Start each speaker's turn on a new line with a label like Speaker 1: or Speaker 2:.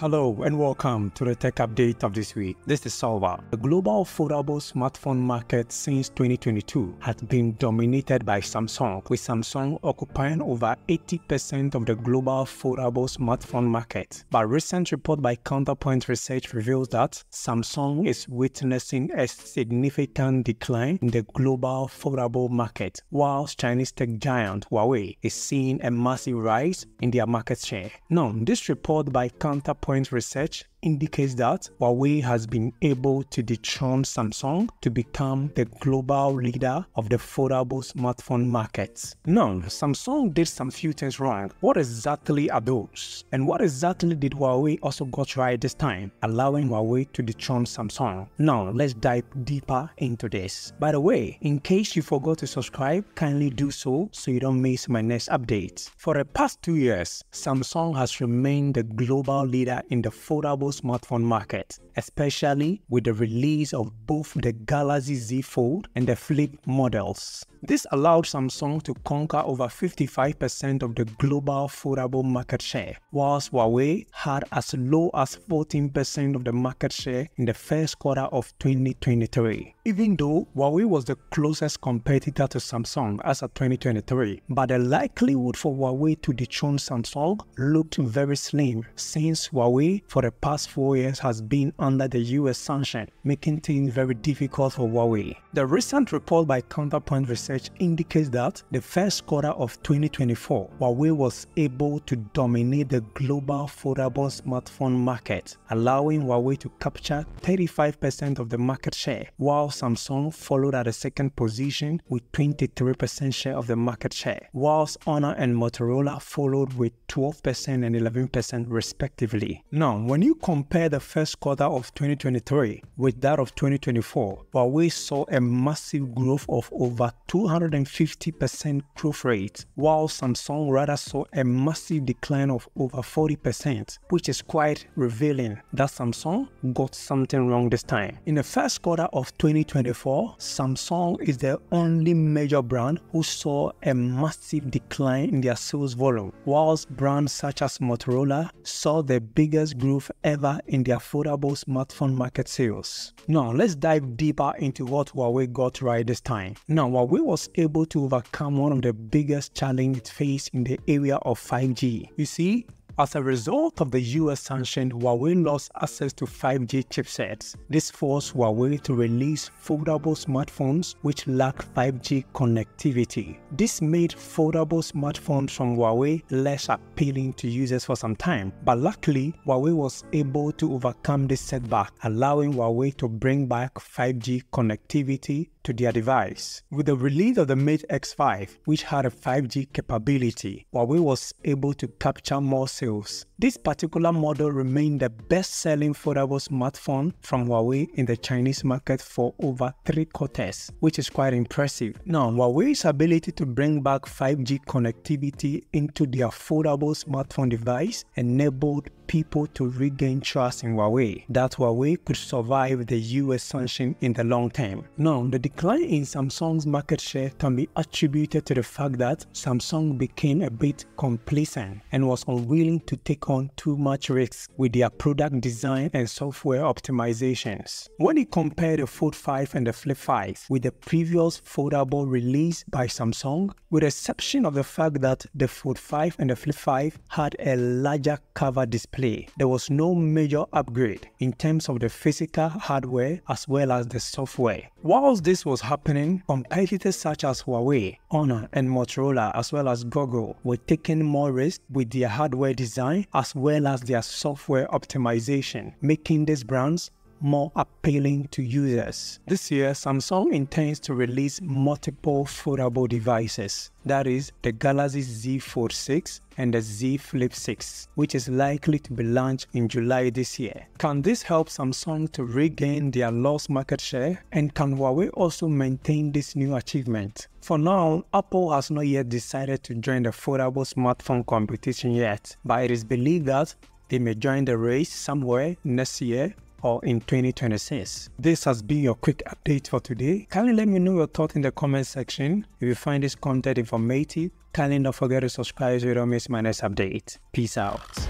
Speaker 1: Hello and welcome to the tech update of this week. This is Salva. The global foldable smartphone market since 2022 has been dominated by Samsung, with Samsung occupying over 80% of the global foldable smartphone market. But recent report by Counterpoint Research reveals that Samsung is witnessing a significant decline in the global foldable market, whilst Chinese tech giant Huawei is seeing a massive rise in their market share. Now, this report by Counterpoint Point Research indicates that Huawei has been able to dethrone Samsung to become the global leader of the foldable smartphone market. Now, Samsung did some few things wrong. What exactly are those? And what exactly did Huawei also got right this time, allowing Huawei to dethrone Samsung? Now, let's dive deeper into this. By the way, in case you forgot to subscribe, kindly do so so you don't miss my next update. For the past two years, Samsung has remained the global leader in the foldable smartphone market, especially with the release of both the Galaxy Z Fold and the Flip models. This allowed Samsung to conquer over 55% of the global foldable market share, whilst Huawei had as low as 14% of the market share in the first quarter of 2023. Even though Huawei was the closest competitor to Samsung as of 2023, but the likelihood for Huawei to dethrone Samsung looked very slim since Huawei for the past four years has been under the US sanction, making things very difficult for Huawei. The recent report by Counterpoint Research indicates that the first quarter of 2024, Huawei was able to dominate the global foldable smartphone market, allowing Huawei to capture 35% of the market share, while Samsung followed at the second position with 23% share of the market share, whilst Honor and Motorola followed with 12% and 11% respectively. Now, when you compare the first quarter of 2023 with that of 2024, Huawei saw a massive growth of over 250% growth rate, while Samsung rather saw a massive decline of over 40%, which is quite revealing that Samsung got something wrong this time. In the first quarter of 2024, Samsung is the only major brand who saw a massive decline in their sales volume, whilst brands such as Motorola saw the biggest growth ever in their foldable smartphone market sales. Now, let's dive deeper into what Huawei got right this time. Now, Huawei was able to overcome one of the biggest challenges faced in the area of 5G. You see, as a result of the US sanction, Huawei lost access to 5G chipsets. This forced Huawei to release foldable smartphones which lack 5G connectivity. This made foldable smartphones from Huawei less appealing to users for some time, but luckily Huawei was able to overcome this setback, allowing Huawei to bring back 5G connectivity to their device. With the release of the Mate X5, which had a 5G capability, Huawei was able to capture more sales. This particular model remained the best-selling foldable smartphone from Huawei in the Chinese market for over three quarters, which is quite impressive. Now, Huawei's ability to bring back 5G connectivity into their foldable smartphone device enabled people to regain trust in Huawei that Huawei could survive the US sanction in the long term. Now, the decline in Samsung's market share can be attributed to the fact that Samsung became a bit complacent and was unwilling to take on too much risk with their product design and software optimizations. When you compare the Fold 5 and the Flip 5 with the previous foldable release by Samsung, with exception of the fact that the Fold 5 and the Flip 5 had a larger cover display there was no major upgrade in terms of the physical hardware as well as the software. Whilst this was happening, competitors such as Huawei, Honor and Motorola as well as Google were taking more risk with their hardware design as well as their software optimization, making these brands more appealing to users. This year, Samsung intends to release multiple foldable devices, that is, the Galaxy Z Fold 6 and the Z Flip 6, which is likely to be launched in July this year. Can this help Samsung to regain their lost market share? And can Huawei also maintain this new achievement? For now, Apple has not yet decided to join the foldable smartphone competition yet, but it is believed that they may join the race somewhere next year or in 2026. This has been your quick update for today. Kindly let me know your thoughts in the comment section. If you find this content informative, kindly don't forget to subscribe so you don't miss my next update. Peace out.